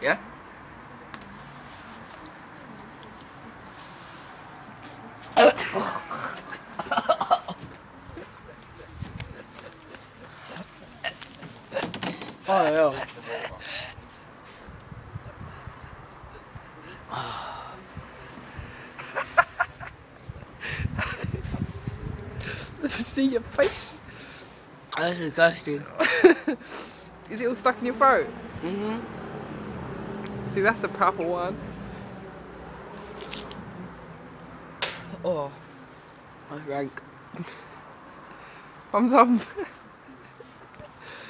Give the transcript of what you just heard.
Yeah? Oh, yeah. See your face. That's disgusting. Is it all stuck in your throat? Mm-hmm. See, that's a proper one. Oh. I rank. Thumbs up.